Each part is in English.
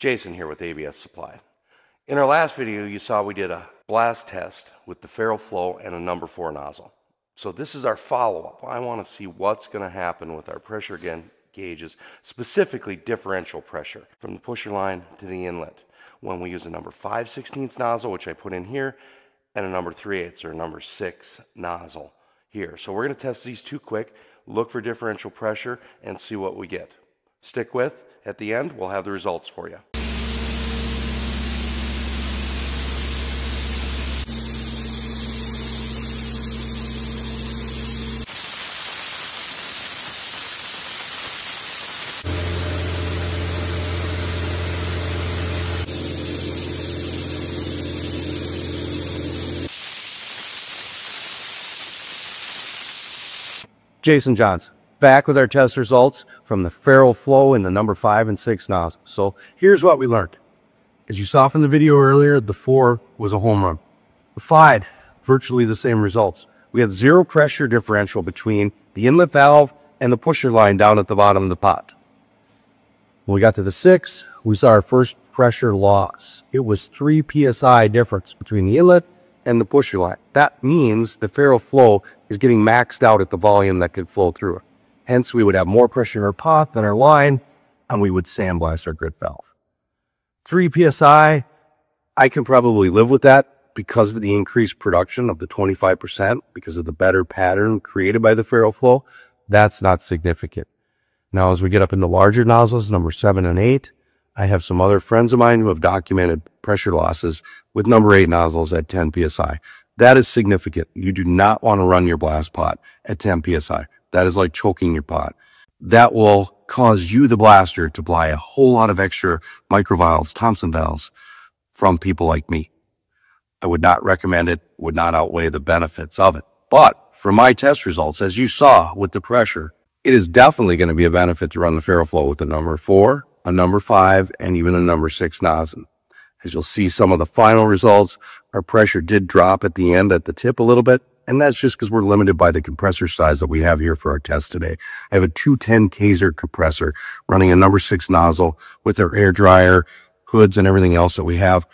Jason here with ABS Supply. In our last video, you saw we did a blast test with the Farrow Flow and a number four nozzle. So this is our follow-up. I want to see what's going to happen with our pressure gauges, specifically differential pressure from the pusher line to the inlet when we use a number 5 16 nozzle, which I put in here, and a number 3 8 or number 6 nozzle here. So we're going to test these two quick, look for differential pressure, and see what we get. Stick with, at the end, we'll have the results for you. Jason Johnson, back with our test results from the Farrow Flow in the number five and six nozzle. So here's what we learned. As you saw from the video earlier, the four was a home run. The five, virtually the same results. We had zero pressure differential between the inlet valve and the pusher line down at the bottom of the pot. When we got to the six, we saw our first pressure loss. It was 3 psi difference between the inlet and the pusher line. That means the Farrow Flow is getting maxed out at the volume that could flow through it. Hence, we would have more pressure in our pot than our line, and we would sandblast our grid valve. 3 psi, I can probably live with that because of the increased production of the 25%, because of the better pattern created by the Farrow Flow. That's not significant. Now, as we get up into larger nozzles, number seven and eight, I have some other friends of mine who have documented pressure losses with number eight nozzles at 10 psi. That is significant. You do not want to run your blast pot at 10 psi. That is like choking your pot. That will cause you, the blaster, to buy a whole lot of extra microvalves, Thompson valves from people like me. I would not recommend it, would not outweigh the benefits of it. But for my test results, as you saw with the pressure, it is definitely going to be a benefit to run the Farrow Flow with the number four, a number five, and even a number six nozzle. As you'll see some of the final results, our pressure did drop at the end at the tip a little bit. And that's just because we're limited by the compressor size that we have here for our test today. I have a 210 Kaeser compressor running a number six nozzle with our air dryer, hoods, and everything else that we have.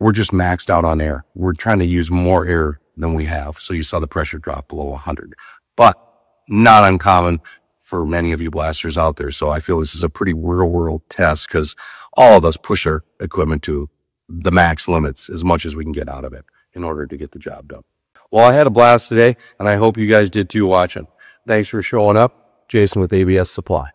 We're just maxed out on air. We're trying to use more air than we have. So you saw the pressure drop below 100, but not uncommon for many of you blasters out there. So I feel this is a pretty real world test because all of us push our equipment to the max limits as much as we can get out of it in order to get the job done. Well, I had a blast today and I hope you guys did too watching. Thanks for showing up. Jason with ABS Supply.